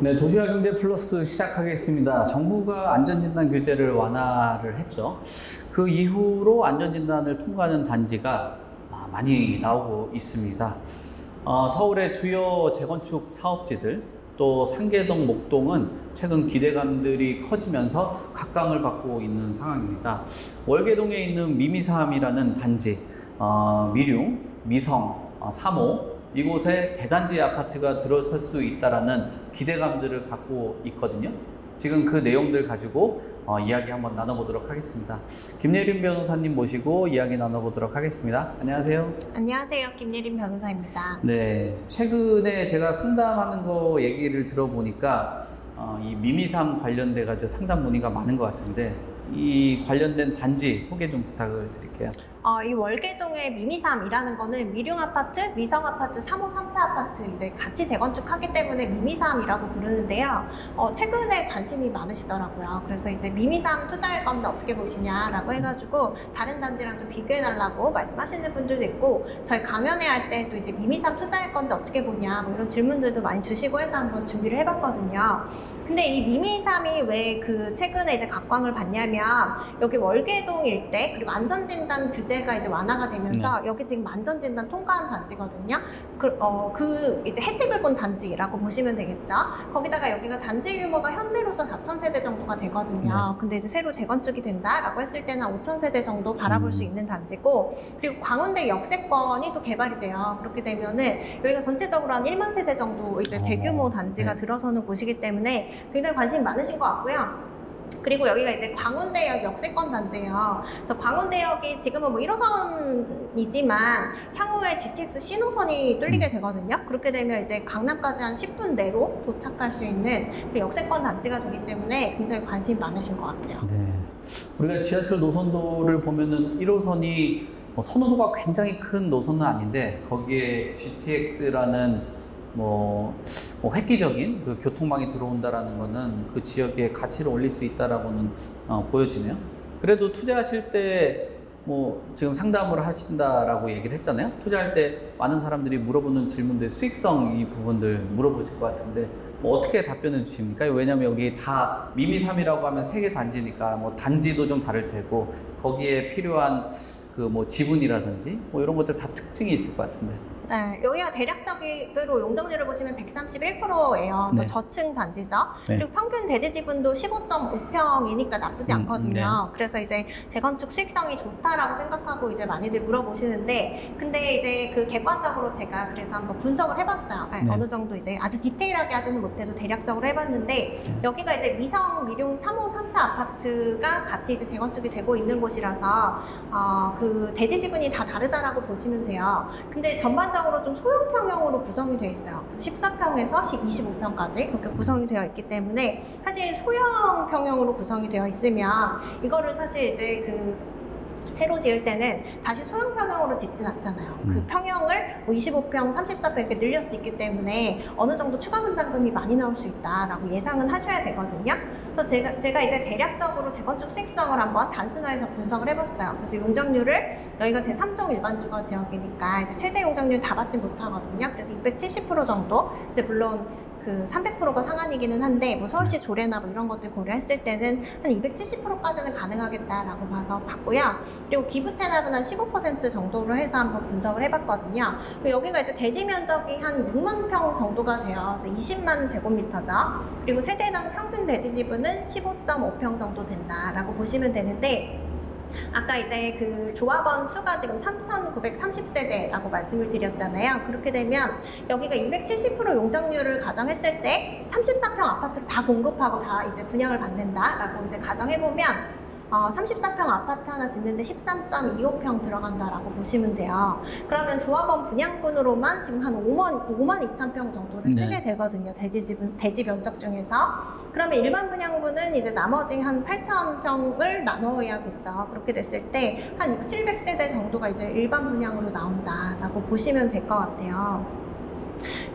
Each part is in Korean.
네, 도시화 경제 플러스 시작하겠습니다. 정부가 안전진단 규제를 완화를 했죠. 그 이후로 안전진단을 통과하는 단지가 아, 많이 나오고 있습니다. 어, 서울의 주요 재건축 사업지들 또 상계동, 목동은 최근 기대감들이 커지면서 각광을 받고 있는 상황입니다. 월계동에 있는 미미삼이라는 단지, 어, 미룡, 미성, 어, 3호 이곳에 대단지 아파트가 들어설 수 있다라는 기대감들을 갖고 있거든요. 지금 그 내용들 가지고 어, 이야기 한번 나눠보도록 하겠습니다. 김예린 변호사님 모시고 이야기 나눠보도록 하겠습니다. 안녕하세요. 안녕하세요. 김예린 변호사입니다. 네, 최근에 제가 상담하는 거 얘기를 들어보니까 어, 이 미미삼 관련돼 가지고 상담 문의가 많은 것 같은데 이 관련된 단지 소개 좀 부탁을 드릴게요. 어, 이 월계동의 미미삼이라는 거는 미룡 아파트, 미성 아파트, 3호 3차 아파트 이제 같이 재건축하기 때문에 미미삼이라고 부르는데요. 어, 최근에 관심이 많으시더라고요. 그래서 이제 미미삼 투자할 건데 어떻게 보시냐라고 해가지고 다른 단지랑 좀 비교해 달라고 말씀하시는 분들도 있고 저희 강연회 할 때도 이제 미미삼 투자할 건데 어떻게 보냐 뭐 이런 질문들도 많이 주시고 해서 한번 준비를 해봤거든요. 근데 이 미미삼이 왜 그 최근에 이제 각광을 받냐면 여기 월계동 일대 그리고 안전진단 규제 가 이제 완화가 되면서 여기 지금 안전진단 통과한 단지거든요. 그, 어, 그 이제 혜택을 본 단지라고 보시면 되겠죠. 거기다가 여기가 단지 규모가 현재로서 4,000세대 정도가 되거든요. 근데 이제 새로 재건축이 된다라고 했을 때는 5,000세대 정도 바라볼 음. 수 있는 단지고 그리고 광운대 역세권이 또 개발이 돼요. 그렇게 되면은 여기가 전체적으로 한 1만 세대 정도 이제 어, 대규모 단지가 네. 들어서는 곳이기 때문에 굉장히 관심 많으신 것 같고요. 그리고 여기가 이제 광운대역 역세권 단지예요. 그래서 광운대역이 지금은 뭐 1호선이지만 향후에 GTX 신호선이 뚫리게 되거든요. 그렇게 되면 이제 강남까지 한 10분 내로 도착할 수 있는 그 역세권 단지가 되기 때문에 굉장히 관심이 많으신 것 같아요. 네. 우리가 지하철 노선도를 보면은 1호선이 뭐 선호도가 굉장히 큰 노선은 아닌데 거기에 GTX라는 뭐, 뭐 획기적인 그 교통망이 들어온다라는 거는 그 지역의 가치를 올릴 수 있다라고는 어, 보여지네요. 그래도 투자하실 때 뭐 지금 상담을 하신다라고 얘기를 했잖아요. 투자할 때 많은 사람들이 물어보는 질문들 수익성 이 부분들 물어보실 것 같은데 뭐 어떻게 답변을 주십니까? 왜냐하면 여기 다 미미삼이라고 하면 세 개 단지니까 뭐 단지도 좀 다를 테고 거기에 필요한 그 뭐 지분이라든지 뭐 이런 것들 다 특징이 있을 것 같은데. 네, 여기가 대략적으로 용적률을 보시면 131%예요. 그래서 네. 저층 단지죠. 네. 그리고 평균 대지 지분도 15.5평이니까 나쁘지 음, 않거든요. 그래서 이제 재건축 수익성이 좋다라고 생각하고 이제 많이들 물어보시는데, 근데 이제 그 객관적으로 제가 그래서 한번 분석을 해봤어요. 네, 네. 어느 정도 이제 아주 디테일하게 하지는 못해도 대략적으로 해봤는데, 네. 여기가 이제 미성, 미룡 3호, 3차 아파트가 같이 이제 재건축이 되고 있는 곳이라서, 어, 그 대지 지분이 다 다르다라고 보시면 돼요. 근데 전반적으로 좀 소형평형으로 구성이 되어 있어요. 14평에서 25평까지 그렇게 구성이 되어 있기 때문에 사실 소형평형으로 구성이 되어 있으면 이거를 사실 이제 그 새로 지을 때는 다시 소형 평형으로 짓진 않잖아요. 그 음. 평형을 뭐 25평, 34평 이렇게 늘릴 수 있기 때문에 어느 정도 추가 분담금이 많이 나올 수 있다라고 예상은 하셔야 되거든요. 그래서 제가, 제가 이제 대략적으로 재건축 수익성을 한번 단순화해서 분석을 해봤어요. 그래서 용적률을 여기가 제 3종 일반 주거 지역이니까 이제 최대 용적률 다 받지 못하거든요. 그래서 270% 정도. 이제 물론 그 300%가 상한이기는 한데 뭐 서울시 조례나 뭐 이런 것들 고려했을 때는 한 270%까지는 가능하겠다라고 봐서 봤고요. 그리고 기부 채납은 한 15% 정도로 해서 한번 분석을 해봤거든요. 여기가 이제 대지 면적이 한 6만 평 정도가 돼요. 그래서 20만 제곱미터죠. 그리고 세대당 평균 대지 지분은 15.5평 정도 된다라고 보시면 되는데 아까 이제 그 조합원 수가 지금 3,930세대라고 말씀을 드렸잖아요. 그렇게 되면 여기가 270% 용적률을 가정했을 때 34평 아파트를 다 공급하고 다 이제 분양을 받는다라고 이제 가정해보면 어, 34평 아파트 하나 짓는데 13.25평 들어간다라고 보시면 돼요. 그러면 조합원 분양분으로만 지금 한 5만, 5만 2천 평 정도를 네. 쓰게 되거든요. 대지 지분, 대지 면적 중에서. 그러면 일반 분양분은 이제 나머지 한 8천 평을 나눠야겠죠. 그렇게 됐을 때한 6, 700세대 정도가 이제 일반 분양으로 나온다라고 보시면 될 것 같아요.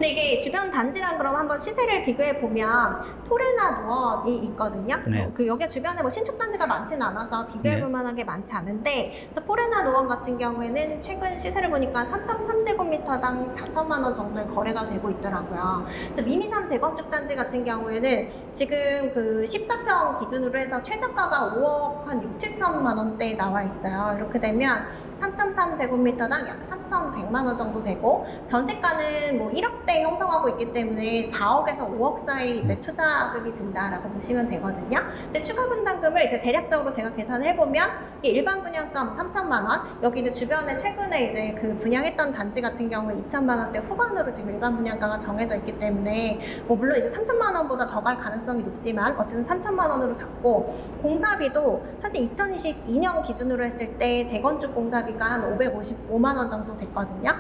근데 이게 주변 단지랑 그럼 한번 시세를 비교해 보면 토레나 노원이 있거든요. 네. 그 여기 주변에 뭐 신축 단지가 많지는 않아서 비교해 볼 네. 만한 게 많지 않은데 그래서 포레나 노원 같은 경우에는 최근 시세를 보니까 3.3제곱미터당 4천만 원 정도의 거래가 되고 있더라고요. 그래서 미미삼 재건축 단지 같은 경우에는 지금 그 14평 기준으로 해서 최저가가 5억 한 6, 7천만 원대에 나와 있어요. 이렇게 되면 3.3제곱미터당 약 3,100만 원 정도 되고 전세가는 뭐 1억대 형성하고 있기 때문에 4억에서 5억 사이 이제 투자금이 든다라고 보시면 되거든요. 근데 추가 분담금을 이제 대략적으로 제가 계산을 해보면 이 일반 분양가 뭐 3천만 원, 여기 이제 주변에 최근에 이제 그 분양했던 단지 같은 경우에 2천만 원대 후반으로 지금 일반 분양가가 정해져 있기 때문에 뭐 물론 이제 3천만 원보다 더 갈 가능성이 높지만 어쨌든 3천만 원으로 잡고 공사비도 사실 2022년 기준으로 했을 때 재건축 공사비 가 한 555만 원 정도 됐거든요.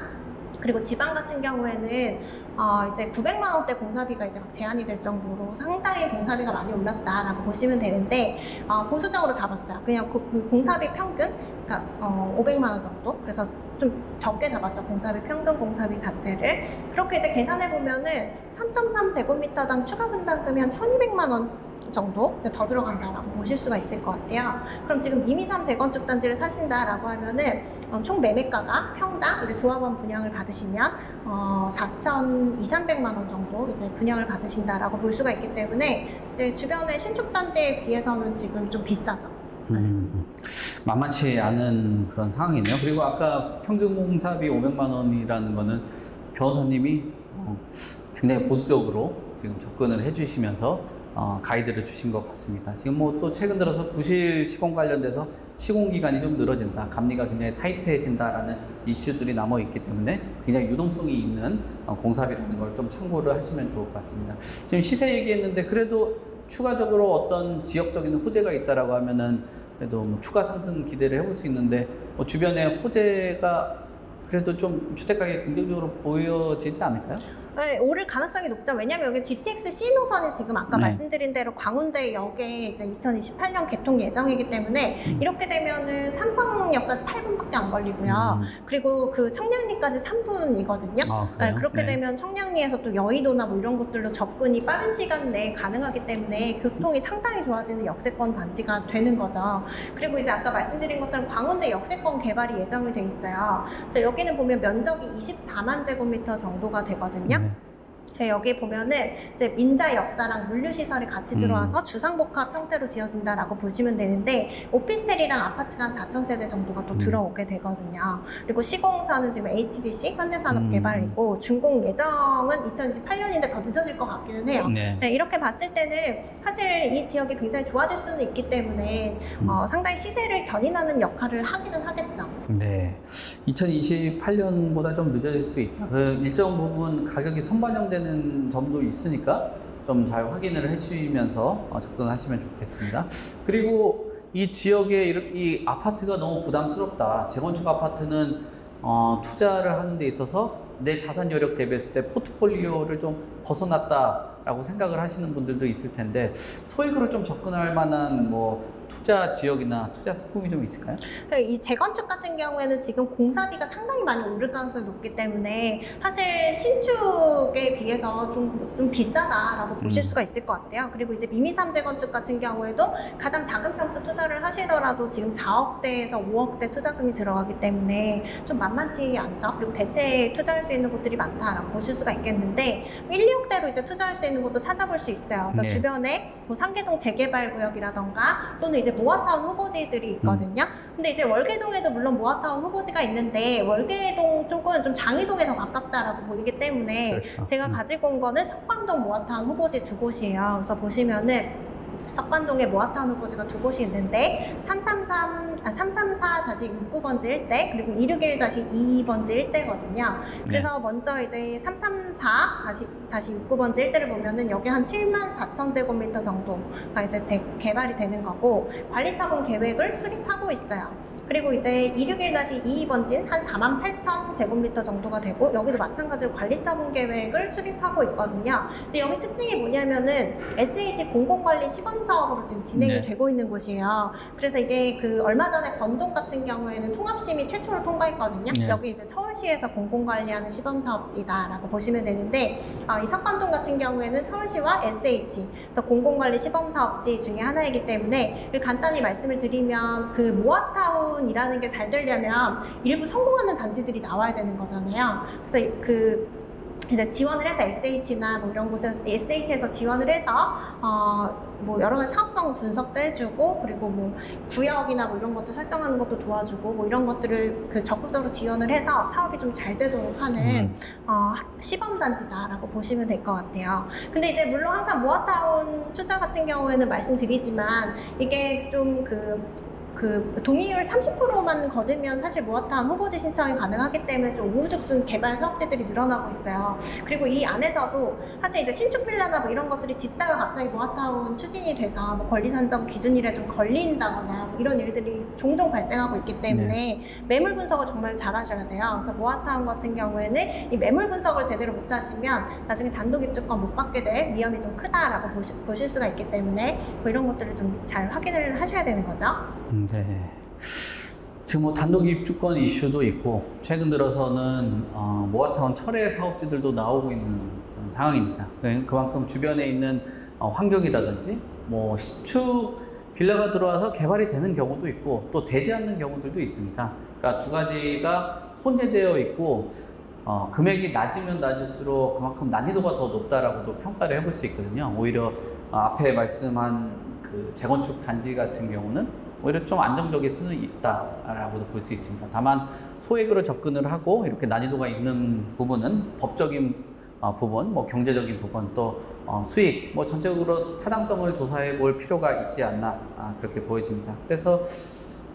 그리고 지방 같은 경우에는 어 이제 900만 원대 공사비가 이제 막 제한이 될 정도로 상당히 공사비가 많이 올랐다라고 보시면 되는데 어 보수적으로 잡았어요. 그냥 그, 그 공사비 평균 그러니까 어 500만 원 정도. 그래서 좀 적게 잡았죠. 공사비 평균 공사비 자체를 그렇게 이제 계산해 보면은 3.3 제곱미터당 추가 분담금이 한 1,200만 원 정도 더 들어간다라고 보실 수가 있을 것 같아요. 그럼 지금 미미삼 재건축 단지를 사신다라고 하면은 어, 총 매매가가 평당 이제 조합원 분양을 받으시면 어, 4천 2, 300만 원 정도 이제 분양을 받으신다라고 볼 수가 있기 때문에 이제 주변의 신축 단지에 비해서는 지금 좀 비싸죠. 음, 만만치 않은 그런 상황이네요. 그리고 아까 평균 공사비 500만 원이라는 거는 변호사님이 어, 굉장히 보수적으로 지금 접근을 해주시면서 어, 가이드를 주신 것 같습니다. 지금 뭐 또 최근 들어서 부실 시공 관련돼서 시공 기간이 좀 늘어진다, 감리가 굉장히 타이트해진다라는 이슈들이 남아 있기 때문에 굉장히 유동성이 있는 어, 공사비라는 걸 좀 참고를 하시면 좋을 것 같습니다. 지금 시세 얘기했는데 그래도 추가적으로 어떤 지역적인 호재가 있다라고 하면은 그래도 뭐 추가 상승 기대를 해볼 수 있는데 뭐 주변에 호재가 그래도 좀 주택 가격이 긍정적으로 보여지지 않을까요? 네, 오를 가능성이 높죠. 왜냐면 여기 GTX C 노선이 지금 아까 네. 말씀드린 대로 광운대역에 이제 2028년 개통 예정이기 때문에 음. 이렇게 되면은 삼성역까지 8분밖에 안 걸리고요. 음. 그리고 그 청량리까지 3분이거든요. 아, 네? 그렇게 네. 되면 청량리에서 또 여의도나 뭐 이런 것들로 접근이 빠른 시간 내에 가능하기 때문에 교통이 상당히 좋아지는 역세권 단지가 되는 거죠. 그리고 이제 아까 말씀드린 것처럼 광운대 역세권 개발이 예정이 돼 있어요. 그래서 여기는 보면 면적이 24만 제곱미터 정도가 되거든요. 네. 네, 여기 보면은 이제 민자 역사랑 물류 시설이 같이 음. 들어와서 주상복합 형태로 지어진다라고 보시면 되는데 오피스텔이랑 아파트가 한 4천 세대 정도가 또 음. 들어오게 되거든요. 그리고 시공사는 지금 HBC 음. 현대산업개발이고 준공 예정은 2028년인데 더 늦어질 것 같기는 해요. 네. 네, 이렇게 봤을 때는 사실 이 지역이 굉장히 좋아질 수는 있기 때문에 음. 어, 상당히 시세를 견인하는 역할을 하기는 하겠죠. 네. 2028년보다 좀 늦어질 수 있다. 그 일정 부분 가격이 선반영되는 점도 있으니까 좀 잘 확인을 해주시면서 어, 접근하시면 좋겠습니다. 그리고 이 지역에 이 아파트가 너무 부담스럽다. 재건축 아파트는 어, 투자를 하는 데 있어서 내 자산 여력 대비했을 때 포트폴리오를 좀 벗어났다라고 생각을 하시는 분들도 있을 텐데 소액으로 좀 접근할 만한 뭐 투자 지역이나 투자 상품이 좀 있을까요? 그이 재건축 같은 경우에는 지금 공사비가 상당히 많이 오를 가능성이 높기 때문에 사실 신축에 비해서 좀, 좀 비싸다라고 보실 음. 수가 있을 것 같아요. 그리고 이제 미미삼 재건축 같은 경우에도 가장 작은 평수 투자를 하시더라도 지금 4억대에서 5억대 투자금이 들어가기 때문에 좀 만만치 않죠. 그리고 대체 투자할 수 있는 곳들이 많다라고 보실 수가 있겠는데 1, 2억대로 이제 투자할 수 있는 곳도 찾아볼 수 있어요. 그래서 네. 주변에 뭐 상계동 재개발 구역이라던가 또는 이제 모아타운 후보지들이 있거든요. 근데 이제 월계동에도 물론 모아타운 후보지가 있는데 월계동 쪽은 좀 장이동에 더 가깝다라고 보이기 때문에 그렇죠. 제가 음. 가지고 온 거는 석관동 모아타운 후보지 두 곳이에요. 그래서 보시면은 석관동에 모아타운 후보지가 두 곳이 있는데 333, 아, 334-69번지 일대 그리고 261-22번지 일대거든요. 그래서 먼저 이제 334-69번지 일대를 보면은 여기 한 7만 4천 제곱미터 정도가 이제 대- 개발이 되는 거고 관리처분 계획을 수립하고 있어요. 그리고 이제 261-22번지는 한 4만 8천 제곱미터 정도가 되고 여기도 마찬가지로 관리처분 계획을 수립하고 있거든요. 근데 여기 특징이 뭐냐면은 SH 공공관리 시범 사업으로 지금 진행이 네. 되고 있는 곳이에요. 그래서 이게 그 얼마 전에 건동 같은 경우에는 통합심의 최초로 통과했거든요. 네. 여기 이제 서울시에서 공공관리하는 시범 사업지다라고 보시면 되는데 어, 이 석관동 같은 경우에는 서울시와 SH 그래서 공공관리 시범 사업지 중에 하나이기 때문에 간단히 말씀을 드리면 그 모아타운 이라는 게 잘 되려면 일부 성공하는 단지들이 나와야 되는 거잖아요. 그래서 그 이제 지원을 해서 SH나 뭐 이런 곳에 SH에서 지원을 해서 어 뭐 여러 가지 사업성 분석도 해주고 그리고 뭐 구역이나 뭐 이런 것도 설정하는 것도 도와주고 뭐 이런 것들을 그 적극적으로 지원을 해서 사업이 좀 잘 되도록 하는 음. 어, 시범 단지다라고 보시면 될 것 같아요. 근데 이제 물론 항상 모아타운 투자 같은 경우에는 말씀드리지만 이게 좀그 그 동의율 30%만 거두면 사실 모아타운 후보지 신청이 가능하기 때문에 좀 우후죽순 개발 사업지들이 늘어나고 있어요. 그리고 이 안에서도 사실 이제 신축 빌라나 뭐 이런 것들이 짓다가 갑자기 모아타운 추진이 돼서 뭐 권리 산정 기준일에 좀 걸린다거나 뭐 이런 일들이 종종 발생하고 있기 때문에 매물 분석을 정말 잘 하셔야 돼요. 그래서 모아타운 같은 경우에는 이 매물 분석을 제대로 못 하시면 나중에 단독 입주권 못 받게 될 위험이 좀 크다라고 보시, 보실 수가 있기 때문에 뭐 이런 것들을 좀 잘 확인을 하셔야 되는 거죠. 음, 네. 지금 뭐 단독 입주권 이슈도 있고 최근 들어서는 어, 모아타운 철회 사업지들도 나오고 있는 상황입니다. 그- 그만큼 주변에 있는 어, 환경이라든지 뭐 시축 빌라가 들어와서 개발이 되는 경우도 있고 또 되지 않는 경우들도 있습니다. 그러니까 두 가지가 혼재되어 있고 어, 금액이 낮으면 낮을수록 그만큼 난이도가 더 높다라고도 평가를 해볼 수 있거든요. 오히려 어, 앞에 말씀한 그 재건축 단지 같은 경우는 오히려 좀 안정적일 수는 있다라고도 볼 수 있습니다. 다만 소액으로 접근을 하고 이렇게 난이도가 있는 부분은 법적인 어, 부분, 뭐 경제적인 부분 또 어, 수익, 뭐 전체적으로 타당성을 조사해 볼 필요가 있지 않나 아, 그렇게 보여집니다. 그래서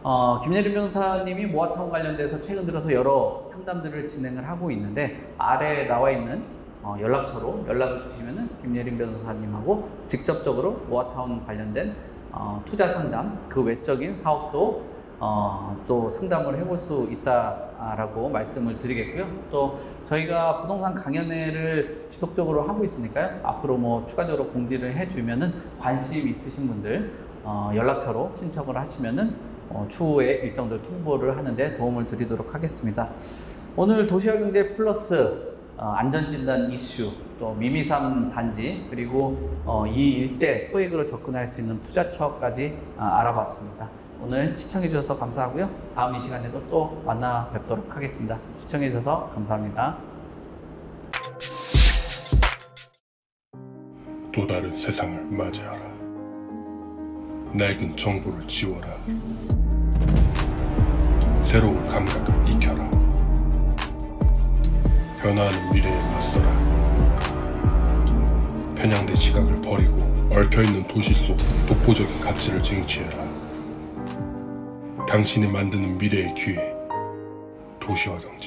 어, 김예림 변호사님이 모아타운 관련돼서 최근 들어서 여러 상담들을 진행을 하고 있는데 아래에 나와 있는 어, 연락처로 연락을 주시면은 김예림 변호사님하고 직접적으로 모아타운 관련된 어, 투자 상담, 그 외적인 사업도 어, 또 상담을 해볼 수 있다라고 말씀을 드리겠고요. 또 저희가 부동산 강연회를 지속적으로 하고 있으니까요. 앞으로 뭐 추가적으로 공지를 해주면은 관심 있으신 분들 어, 연락처로 신청을 하시면은 어, 추후에 일정들 통보를 하는데 도움을 드리도록 하겠습니다. 오늘 도시화 경제 플러스 어, 안전진단 이슈, 또 미미삼 단지, 그리고 어, 이 일대 소액으로 접근할 수 있는 투자처까지 아, 알아봤습니다. 오늘 시청해주셔서 감사하고요. 다음 이 시간에도 또 만나 뵙도록 하겠습니다. 시청해주셔서 감사합니다. 또 다른 세상을 맞이하라. 낡은 정보를 지워라. 새로운 감각을 익혀라. 변화하는 미래에 맞서라. 편향된 시각을 버리고 얽혀있는 도시 속 독보적인 가치를 쟁취해라. 당신이 만드는 미래의 기회. 도시화 경제.